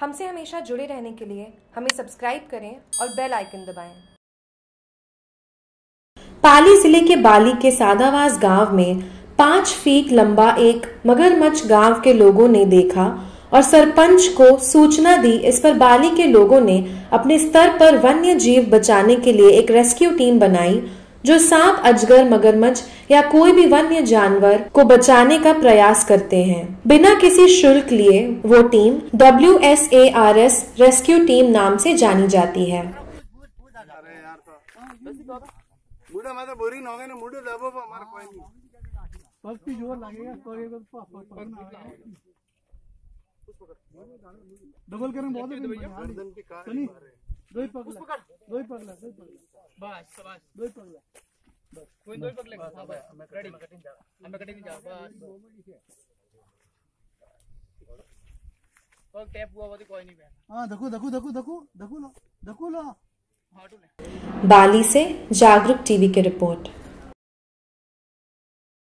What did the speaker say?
हमसे हमेशा जुड़े रहने के लिए हमें सब्सक्राइब करें और बेल आइकन दबाएँ। पाली ज़िले के बाली के सादावास गाँव में पाँच फीट लंबा एक मगरमच्छ गाँव के लोगों ने देखा और सरपंच को सूचना दी इस पर बाली के लोगों ने अपने स्तर पर वन्य जीव बचाने के लिए एक रेस्क्यू टीम बनाई जो सांप अजगर मगरमच्छ या कोई भी वन्य जानवर को बचाने का प्रयास करते हैं। बिना किसी शुल्क लिए वो team W S A R S rescue team नाम से जानी जाती है। हो कोई पकड़ना डबल करें बहुत बस दो ही पगला दो ही दो ही पकड़ा बस बस। दो ही कोई पकड़ बस रेडी हमें कटिंग जाओ बस। और टैप हुआ वो तो कोई नहीं बैठा। हाँ देखो देखो देखो देखो देखो लो देखो लो। ने बाली से जागरूक टीवी की रिपोर्ट।